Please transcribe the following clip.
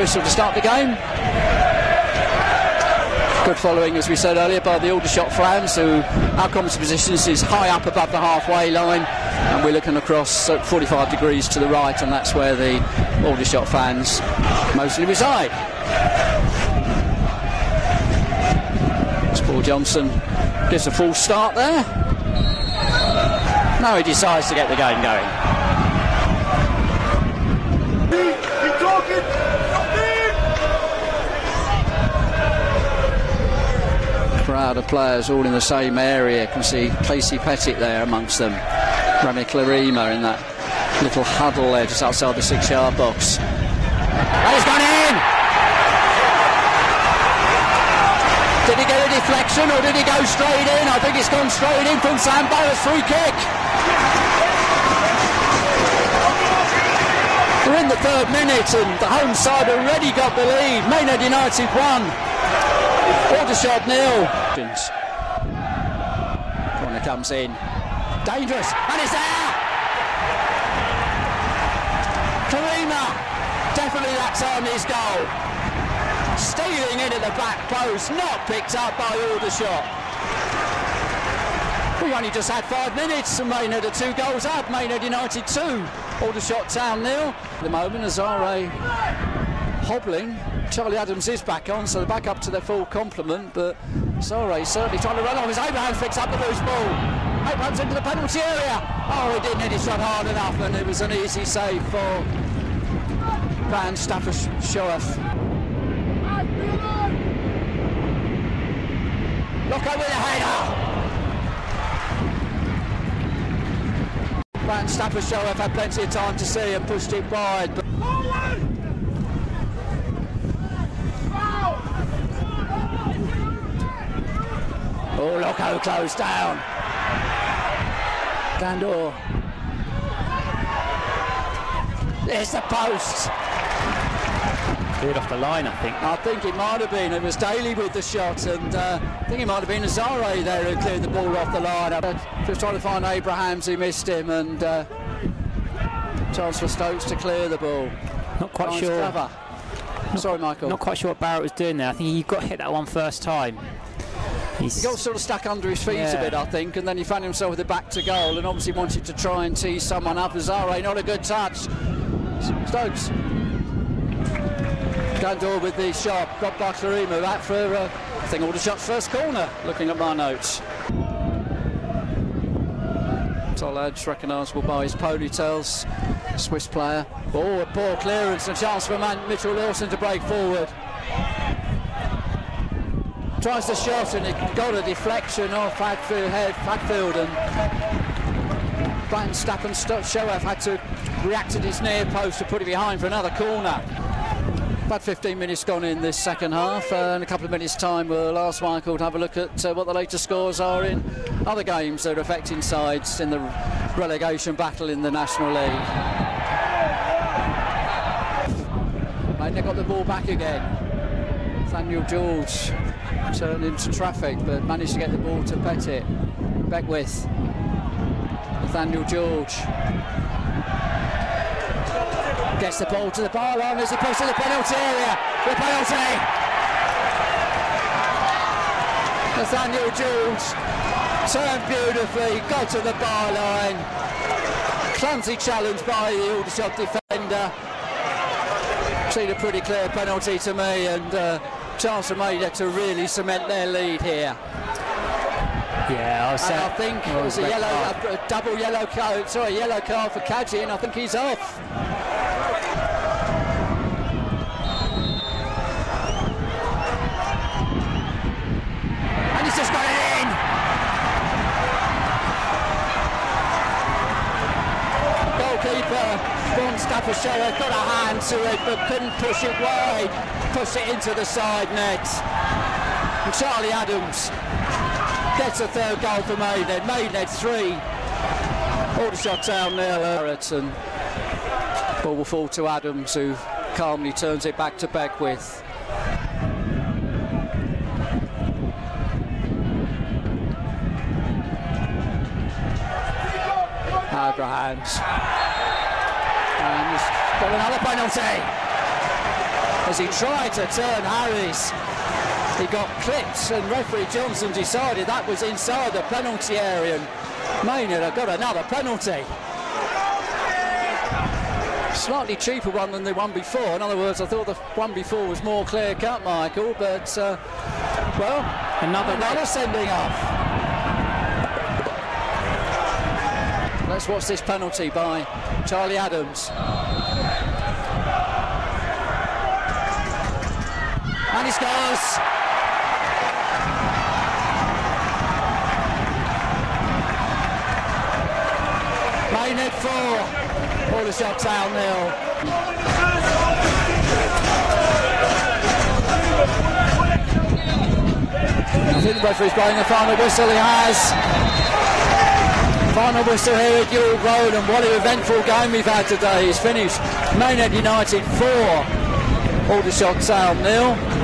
whistle to start the game. Good following, as we said earlier, by the Aldershot fans, who our common positions is high up above the halfway line, and we're looking across 45 degrees to the right, and that's where the Aldershot fans mostly reside. Paul Johnson gives a full start there. Now he decides to get the game going. Crowd of players all in the same area. You can see Casey Pettit there amongst them. Remy Clerima in that little huddle there just outside the six yard box. And he's gone in! Did he get a deflection or did he go straight in? I think it's gone straight in from Sam Barrett's free kick. We're in the third minute and the home side already got the lead. Maidenhead United won. Aldershot nil. Corner comes in. Dangerous. And it's there. Karima. Definitely that's Army's goal. Stealing in at the back post. Not picked up by Aldershot. We only just had five minutes and Maidenhead are two goals up. Maidenhead United two. Aldershot Town nil. At the moment, Azare hobbling. Charlie Adams is back on, so they're back up to their full complement. But Azare certainly trying to run on. His Abrahams picks up the loose ball. Abrahams into the penalty area. Oh, he didn't hit his shot hard enough, and it was an easy save for Van Stafford Shoaf. Look over the header. Van Stappershoef had plenty of time to see and pushed it wide. But Oh, look how close down. Gandor. There's the post. Cleared off the line, I think. I think it might have been. It was Daly with the shot, and uh, I think it might have been Azare there who cleared the ball off the line. I was trying to find Abrahams who missed him, and uh, chance for Stokes to clear the ball. Not quite sure. cover. Sorry, Michael. Not quite sure what Barrett was doing there. I think he got hit that one first time. He's He got sort of stuck under his feet a bit, I think, and then he found himself with the back to goal and obviously wanted to try and tee someone up. Azare, not a good touch. Stokes. Gandor with the shot. Got Baklarima back for, uh, I think, Aldershot's first corner, looking at my notes. Edge, recognisable by his ponytails. Swiss player. Oh, a poor clearance and a chance for Man- Mitchell Lawson to break forward tries the shot and it got a deflection off Hadfield, head, Hadfield and Brian Stappershoef had to react at his near post to put it behind for another corner. About 15 minutes gone in this second half, uh, in a couple of minutes' time we'll ask Michael to have a look at uh, what the latest scores are in other games that are affecting sides in the relegation battle in the National League. Right, they got the ball back again. Nathaniel George turned into traffic but managed to get the ball to Pettit. Beckwith. Nathaniel George. Gets the ball to the bar line as he pushes to the penalty area. The penalty! Nathaniel George turned beautifully, got to the bar line. Clumsy challenge by the Aldershot defender. Seemed a pretty clear penalty to me and uh, chance for Maida to really cement their lead here. yeah, I was And I think oh, Well, it was a yellow, a, a double yellow card, sorry, yellow card for Kadji, and I think he's off. And he's just got it in. Goalkeeper Van Stappershoef got a hand to it, but couldn't push it wide, push it into the side net. And Charlie Adams gets a third goal for Maidenhead. Maidenhead three. Aldershot Town nil. And ball will fall to Adams, who calmly turns it back to Beckwith. Abrahams. And he's got another penalty. As he tried to turn Harris. He got clipped, and referee Johnson decided that was inside the penalty area. And Maidenhead have got another penalty. Slightly cheaper one than the one before. In other words, I thought the one before was more clear cut, Michael, but uh, well, Another another sending off. Let's watch this penalty by Charlie Adams. And he scores. Maidenhead four. Aldershot Town nil. I think the referee's blowing the final whistle. He has. Final whistle here at York Road, and what an eventful game we've had today. It's finished Maidenhead United 4, Aldershot Town nil.